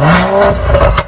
Wow.